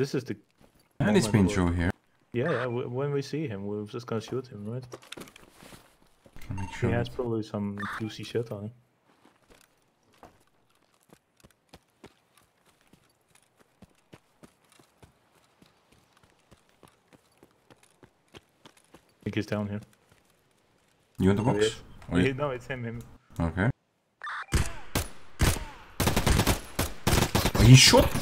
this is the. And it's been true through here. Yeah, yeah. When we see him, we're just gonna shoot him, right? Make sure. He has probably some juicy shit on him. I think he's down here. You in the box? Oh, yeah. No, it's him. Him. Okay. Oh, he shot.